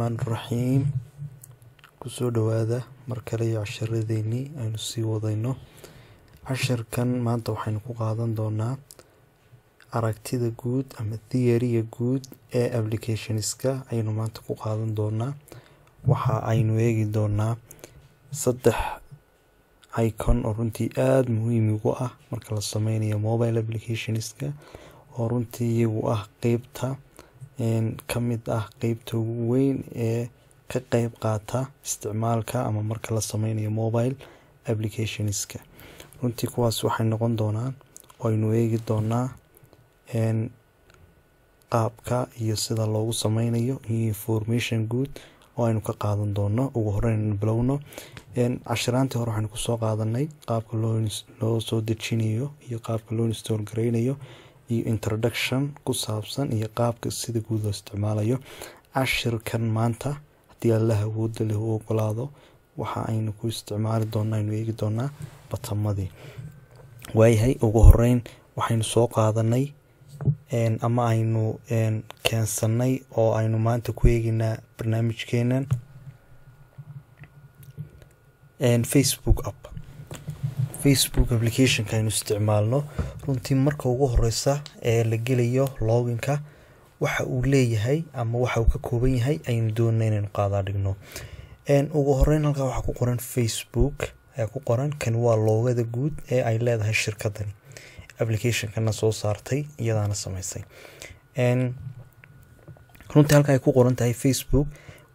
raxmaan raxiim ku soo dhawaada mar kale iyo casharadeennii aynu sii wadayno. Casharkan maanta waxaynu ku qaadan doonaa aragtida guud ama theoryga guud ee applicationska ayaynu maanta ku qaadan doonaa. Waxa aynu eegi doonaa saddex icon oo runtii aada muhiim ugu ah marka la sameynayo mobile applicationska oo runtii iyagu ah qeybta ka mid ah qeybta ugu weyn ee ka qeyb qaata isticmaalka ama marka la sameynayo mobile applicationska. Runtii kuwaas waxay noqon doonaan oo aynu eegi doonaa qaabka iyo sida loogu sameynayo iyo information guud oo aynu ka qaadan doono ugu horeyn bilowno cashiraantii hore waxaynu ku soo qaadanay qaabka loo soo dejinayo iyo qaabka loo install gareynayo iyo introduction ku saabsan iyo qaabka sida guud loo isticmaalayo. Cashirkan maanta haddii allaha awooda leh u ogolaado waxa aynu ku isticmaali doona aynu eegi doonaa batamadii. Waayahay ugu horeyn waxaynu soo qaadanay ama aynu keensanay oo aynu maanta ku eegeynaa barnaamijkeenan facebook app facebook applicationka aynu isticmaalno. Runtii marka ugu horeysa ee la gelayo loginka waxa uu leeyahay ama waxa uu ka kooban yahay aynu doonana inaynu qaadaa dhigno. Ugu horeyn halkaa waxaa ku qoran facebook ayaa ku qoran kan waa loogada guud ee ay leedahay shirkadani applicationkana soo saartay iyadaana sameysay runtii halka ay ku qoran tahay facebook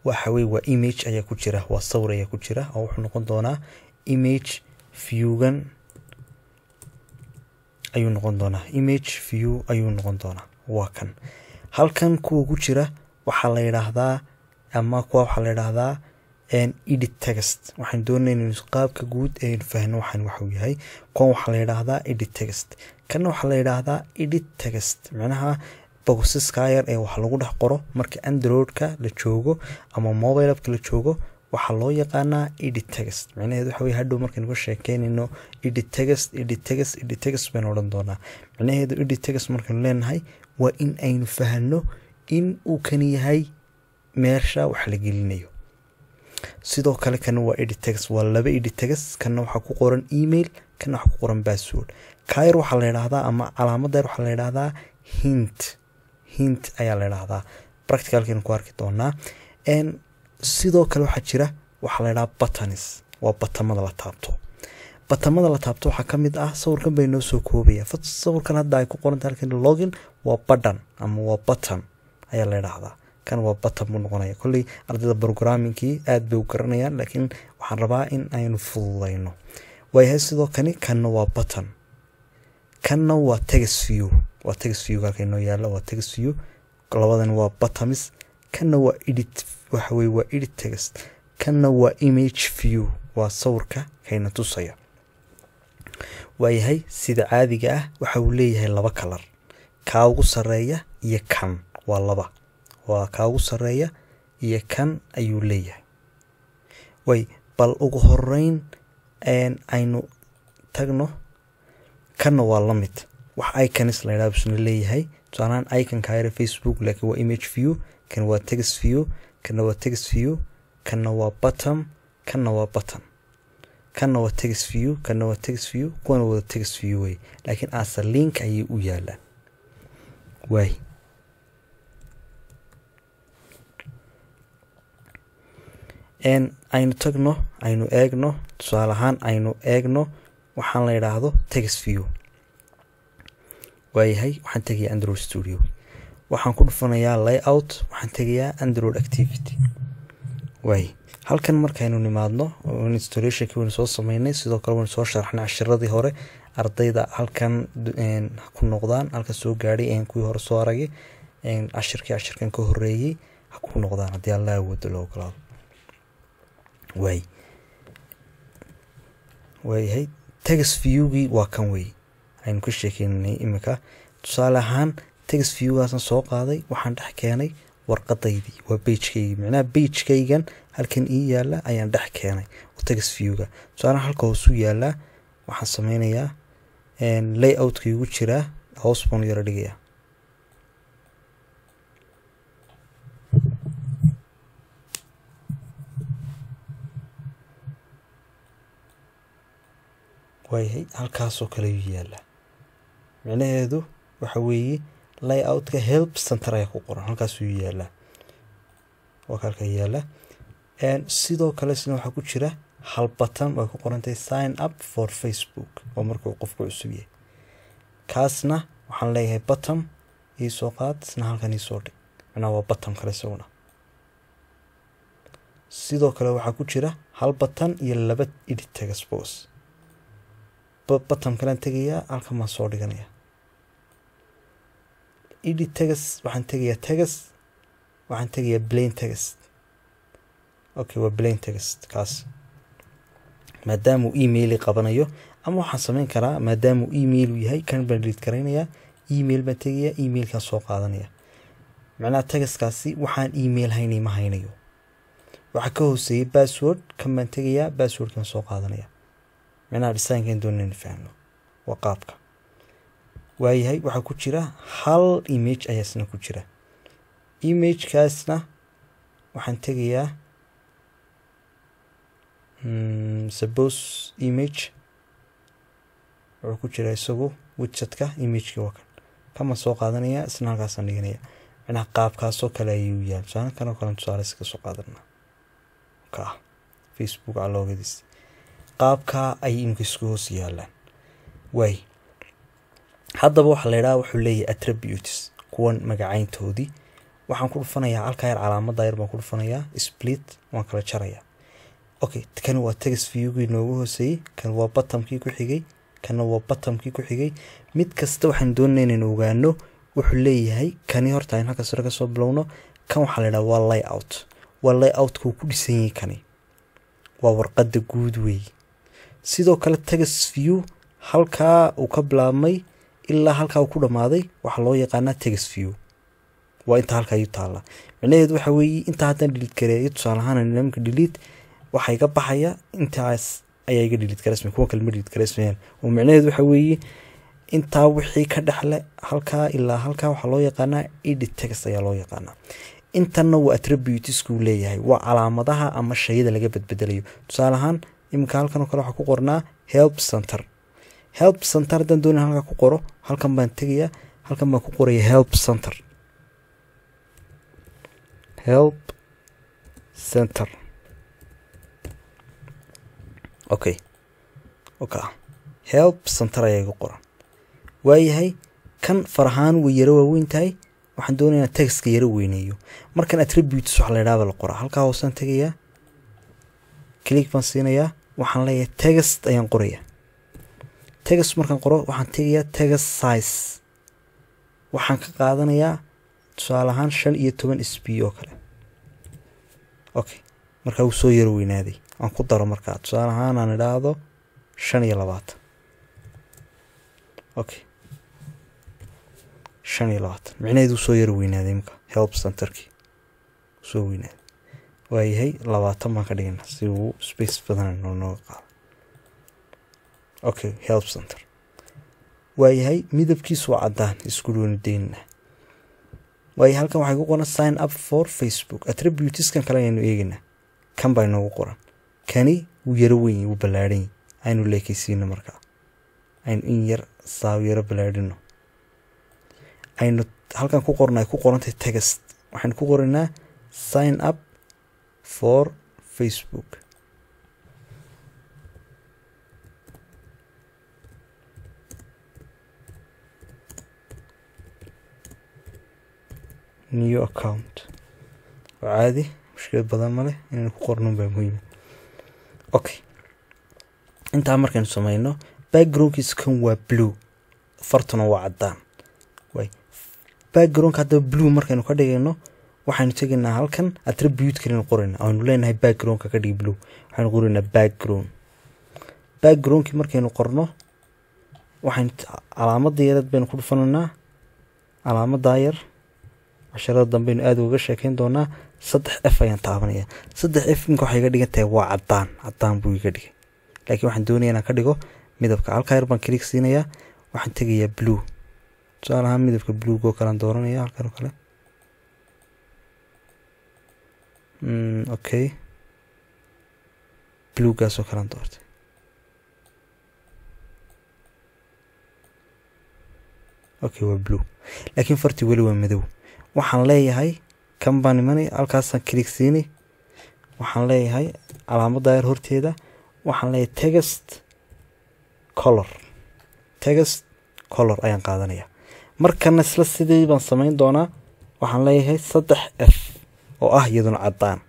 waxaweye waa image ayaa ku jira waa sawir ayaa ku jira oo wuxuu noqon doonaa image viewgan ayuu noqon doonaa. Image view ayuu noqon doonaa. Waa kan. Halkan kuwa ku jira waxaa la yidhaahdaa ama kuwa waxaa la yidhaahdaa edit text. Waxaan doonay inaynu qaabka guud eeaynu fahno waxaan waxuu yahay. Kuwan waxaa la yidhaahdaa edit text. Kana waxaa la yidhaahdaa edit text. Macnaha boxeskaa yar ee wax lagu dhex qoro marka androidka la joogo ama mobile appka la joogo waxaa loo yaqaanaa edit text macnaheedu waxa weye hadhow markaynu ka sheekeynayno edit text edit text edit text baynu odhan doonaa. Macnaheedu edit text markaynu leenahay waa in aynu fahno in uu kan yahay meesha wax la gelinayo. Sidoo kale kana waa editex waa laba editex kana waxaa ku qoran email kana waxaa ku qoran password. Kayar waxaa la yidhaahdaa ama calaamadayar waxaa la yidhaahdaa hint. Hint ayaa la yidhaahdaa. Practicalkaynu ku arki doonaa sidoo kale waxaa jira waxaa la yidhahaa batanis waa batamada la taabto. Batamada la taabto waxaa ka mid ah sawirkan bay noo soo koobaya. Sawirkan hadda ay ku qoranta halkan login waa badhan ama waa batan ayaa la yidhaahdaa. Kan waa batan buu noqonaya. Kolley ardayda programmingkii aada bay u garanayaan laakiin waxaan rabaa in aynu fududayno waayahay sidoo kani kanna waa batan kanna waa tegas view. Waa tegas view halka inoo yaalla waa tegas view. Labadan waa batamis kanna waa edit waxa waa edit text. Kanna waa image view waa sawirka kayna tusaya. Waayahay sida caadiga ah waxa uu leeyahay laba kalar kaa ugu sareeya iyo kan waa laba. Waa kaa ugu sareeya iyo kan ayuu leeyahay. Way bal ugu horeyn aynu tagno kanna waa la mid. Wax iconis la ydhaha busna leeyahay tusaalahaan iconka yare facebook laakiin waa image view kan waa text view kanna waa text view kanna waa bottom kanna waa button kanna waa text view kanna waa text view kuwana wada text view wey laakiin asa link ayay u yaalaan waay aynu tagno aynu eegno tusaale ahaan aynu eegno waxaan la yidhaahdo text view waayahay waxaan tegayaa android studio waxaan ku dhufanayaa layout waxaan tegayaa android activity. Waay halkan markaynu nimaadno installationki waynu soo sameynay sidoo kale waynu soo sharaxnay cashiradii hore ardayda halkan ku noqdaan halka soo gaadhay kuwii hore soo aragay cashirkii cashirkan ka horeeyey ha ku noqdaan haddii alla awoodo loo ogolaado waay waayahay tegas viewgii waa kan wey aynu ka sheekeynanay iminka tusaale ahaan text viewgaasna soo qaaday. Waxaan dhex keenay warqadaydii waa bejkaygi micnaha bejkaygan halkan ii yaalla ayaan dhex keenay. Text viewga tusaala halka hoosu yaallaa waxaan sameynayaa layoutki igu jiraa hoos baan yaro dhigayaa. Waayahay halkaasoo kale u yaalla micnaheedu waxa weeye layoutka help center ayaa ku qoran halkaasuu yaallaa. Waa yaallaa. Sidoo kale waxaa ku jira hal batan way ku qorantahay sign up for facebook oo markuu qofku cusub yahay. Kaasna waxaan leeyahay bottom iisoo qaad isna halkan iisoo dhig. Macnaha waa bottom kale isaguna. Sidoo kale waxaa ku jira hal batan iyo laba edit tagas bos bottom kalean tegayaa halkan baan soo dhiganayaa edit tagas waxaan tegayaa tagas waxaan tegayaa blain tagas okay waa blain text kaas. Maadaamuu emaili qabanayo ama waxaan sameyn karaa maadaamuu emailu yahay kan baan dhiid garaynayaa email baan tegayaa emailkaan soo qaadanaya macnaha tagaskaasi waxaan email haynay ma haynayo. Waxaa ka hooseeyay bassword kan baan tegayaa basswordkan soo qaadanaya macnaha designkan doonaan fahno waa qaabka waayahay waxaa ku jira hal image ayaa isna ku jira. Imagekaasna waxaan tegayaa suppose image wuxuu ku jira isagu widgetka imageki waa kan. Kama soo qaadanaya isna halkaasaan dhiganaya. Macnaha qaabkaasoo kale ayuu yaal tusaale kan oo kale tusaale iska soo qaadana ka ah. Facebook caloogadiis qaabkaa ay imika isku hoos yaalaan. Waay haddaba waxaa la idhaha wuxuu leeyahay attributes kuwan magacayntoodii waxaan ku dhufanayaa halkaa yar calaamada yar baan ku dhufanayaa split waan kala jarayaa. Okay kan waa tegas viewgii noogu hooseeyey kan waa batamkii ku xigay kanna waa batamkii ku xigay. Mid kasta waxaan doonana inaynu ogaano wuxuu leeyahay kani horta in halka sare ka soo bilowno kan waxaa la idhaha waa layout. Waa layout kuu ku dhisan yahay kani. Waa warqadda guud weey sidoo kale tegas view halkaa uu ka bilaabmay ilaa halkaa ku dhammaaday waxaa loo yaqaanaa tegas view. Waa inta halkaa ayuu taallaa micnaheedu waxa weeye intaa haddaan dhiliid gareeyo tusaale ahaan nidaamka dhiliid waxaa iga baxaya intaas ayaa iga dhiliid gareysmay kuwa kale ma dhiliid gareysmayaan oo micnaheedu waxa weeye intaa wixii ka dhexle halkaa ilaa halkaa waxaa loo yaqaanaa edit text ayaa loo yaqaanaa. Intanna waa attributeskuu leeyahay waa calaamadaha ama shayada laga badbedelayo tusaale ahaan iminka halkan oo kale waxaa ku qornaa help center help center haddaan doonay halkaa ku qoro. Halkan baan tegayaa. Halkan baan ku qoraya help center. Help center. Okay oka help center ayaa igu qoran waayahay kan farahaan way yaro waaweyn tahay. Waxaan doonayaa textka yaro weyneeyo. Markan attributes waxa la la qoraa. Halkaa hoosaan tegayaa. Click baan siinayaa. Waxaan leeyahay text ayaan qorayaa text markaan qoro waxaan tegayaa text size. Waxaan ka qaadanayaa tusaale ahaan shan iyo toban sb oo kale. Okay markaa wuu soo yaro weynaaday aan ku daro markaa. Tusaale ahaan aan idhaahdo shan iyo labaatan. Okay shan iyo labaatan. Micnaheedu soo yaro weynaaday imka help centerkii soo weynaaday waayahay labaatan baan ka dhigana si uu space badan nooga qaado okay help center. Waayahay midabkiisu waa caddaan isku dhooni deynina waayahay halkan waxay ku qoran sign up for facebook attributeskan kale ayaynu eegaynaa kan baa inoogu qoran. Kani wuu yaro weyn wuu ballaadhan aynu leekaysiino markaa aynu in yar saaw yaro ballaadhino. Aynu halkan ku qorna ay ku qorantay text. Waxaynu ku qoraynaa sign up for facebook new account. Oo caadi mushkilad badan ma leh inaynu ku qornon baa muhiima okay intaa markaynu sameyno backgroundkiisa kan waa blue. Fartuna waa caddaan. Backgroundka haddaba blue markaynu ka dhigayno waxaynu tegaynaa halkan attribute kalenu qorayna aynu leenahay backgroundka ka dhigi blue. Waxaynu qoraynaa background. Backgroundkii markaynu qorno waxaynu calaamadda yareed baynu ku dhufanaynaa. Calaamadaa yar casharada dambeaynu aada ugaga sheekeyn doonaa saddex f ayaan taabanaya. Saddex f ninka waxay iga dhigan tahay waa cadaan cadaan buu iga dhigay. Laakiin waxaan doonaya inaan ka dhigo midabka. Halkaa yar baan kalik siinayaa waxaan tegayaa blue. Tusaale ahaan midabka bluego kalean dooranaya halkan oo kale. Hmm, okay. Bluegaasoo kalean doortay. Okay waa blue. Laakiin fartii weli waa madow waxaan leeyahay kan baan imanay halkaasaan siinay waxaan leeyahay calaamadda yar horteeda. Waxaan leeyahay text color. Text color ayaan qaadanaya markana isla sidii baan samayn doonaa. Waxaan leeyahay saddex f oo ah iyaduna caddaan.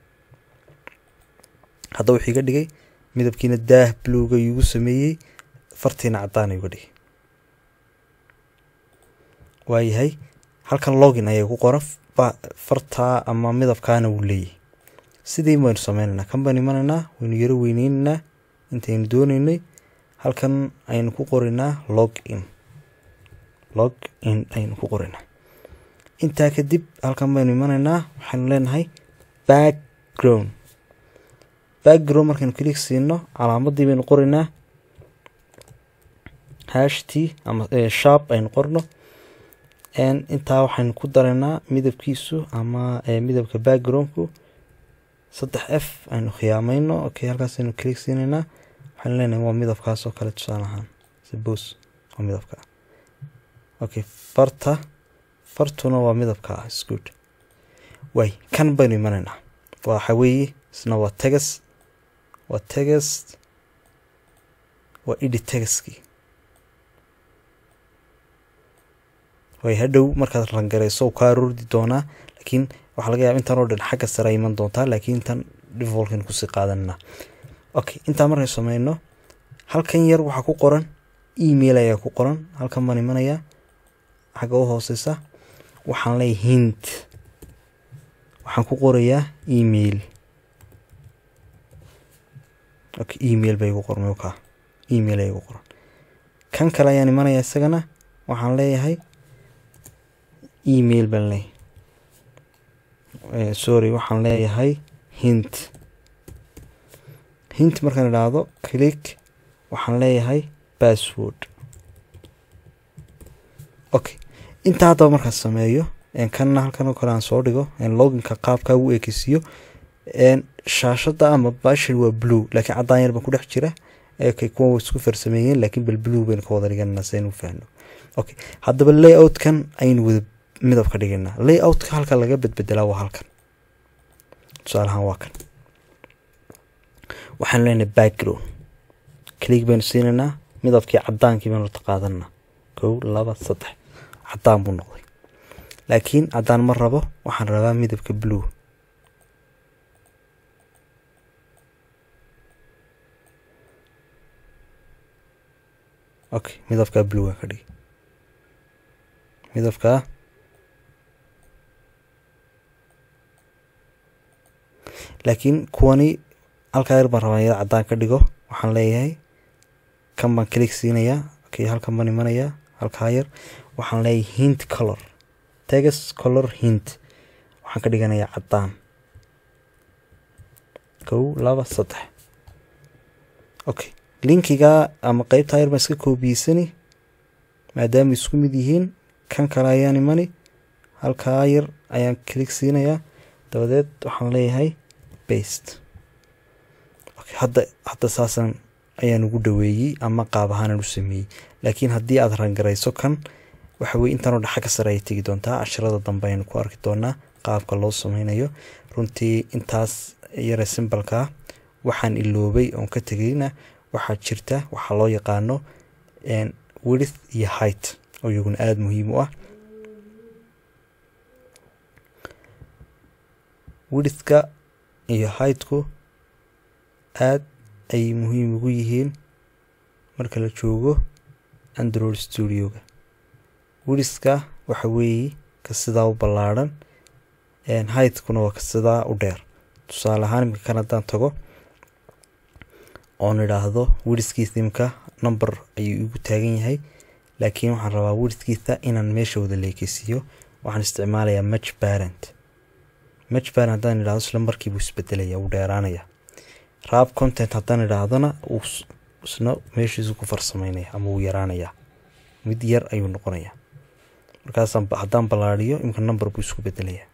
Hadda wuxuu iga dhigay midabkiina daah bluega iigu sameeyey fartiina caddaan iga dhigay. Waayahay halkan login ayaa ku qoran fartaa ama midabkaana wuu leeyahay. Sidii baynu sameynaynaa kan baan imanaynaa waynu yaro weyneynaynaa intaynu dooneynay halkan aynu ku qorinaa log in log in aynu ku qorinaa intaa kadib halkan baynu imanaynaa waxaynu leenahay background. Background markaynu click siino calaamadii baynu qorinaa hashtii ama sharp aynu qorno intaa waxaynu ku daraynaa midabkiisu ama midabka backgroundku. Saddex f aynu khiyaamayno okay halkaas aynu click siinaynaa. Waxaynu leenahay waa midabkaas oo kale tusaale ahaan. Suppose waa midabka. Okay farta. Fartuna waa midabka. Ah is good. Way kan baynu imanaynaa waxa weeye isna waa tegas. Waa text waa edit textkii way hadhow. Markaad rangareyso kaa roordi doonaa. Laakiin waxaa laga yaaba intan oo dhan xagga sare iman doontaa laakiin intan devolkan ku sii qaadanana okay intaa markay sameyno halkan yar waxaa ku qoran email ayaa ku qoran. Halkan baan imanayaa xagga u hooseysa waxaan leeyahay hint. Waxaan ku qorayaa email. Okay email bay igu qormay ka email ay igu qoran. Kan kale ayaan imanayaa isagana. Waxaan leeyahay email baan leeyahay sorry waxaan leeyahay hint. Hint markaan idhaahdo click waxaan leeyahay password. Okay intaa haddaba markaan sameeyo kanna halkan kale aan soo dhigo loginka qaabkaa u ekeysiiyo shaashada ama bashan waa blue laakiin caddaan yar baan ku dhex jira. Okay kuwa isku farsameeyeen laakiin bal blue baynu ka wada dhiganana si aynu fahno okay haddaba layoutkan aynu wada midab ka dhiganaa layoutka halka laga bedbedelaa waa halkan. Tusaalahaan waa kan. Waxaan leenahay background. Click baynu siinaynaa midabkii caddaankii baynu ta qaadanaa kow laba saddex. Caddaan buu noqday. Laakiin caddaan ma rabo waxaan rabaa midabka blue. Okay midabkaa blue aan ka dhigi midabkaa laakiin kuwani halkaa yar baan rabaa yar caddaan ka dhigo waxaan leeyahay. Kan baan click siinayaa okay halkan baan imanayaa halkaa yar. Waxaan leeyahay hint color tegas color hint. Waxaan ka dhiganayaa caddaan. Kow laba saddex. Okay linkigaa ama qeybtaa yar iska koobiyeysani maadaama isku mid yihiin kan kale ayaan imani. Halkaa yar ayaan click siinayaa. Dabadeed waxaan leeyahay bast hadda saasaan ayaan ugu dhaweeyey ama qaab ahaanaan u sameeyey. Laakiin haddii aad rangarayso kan waxa weye intanoo dhexa ka sare ayay tegi doontaa. Cashirada dambe aynu ku arki doonaa qaabka loo sameynayo. Runtii intaas yare simbalkaa waxaan iloobay oon ka tegayna waxaa jirta waxaa loo yaqaano width iyo height oo iyaguna aada muhiim u ah. Widthka iyo heightku aad ay muhiim ugu yihiin marka la joogo android studioga. Widthka waxa weeye ka sidaa u ballaadhan heightkuna waa ka sidaa u dheer. Tusaale ahaan imika kan haddaan tago oon idhaahdo widthkiisa imika number ayuu igu taagan yahay laakiin waxaan rabaa widthkiisa inaan meesha wada leekeysiiyo. Waxaan isticmaalayaa match parent parent haddaan idhahdo isla markiibuu isbedelaya wuu dheeraanaya. Raab content haddaan idhaahdona uu isna meeshiisu ku farsameynaya ama wuu yaraanaya mid yar ayuu noqonaya markaas haddaan ballaariyo imika number buu isku bedelaya